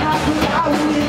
how could I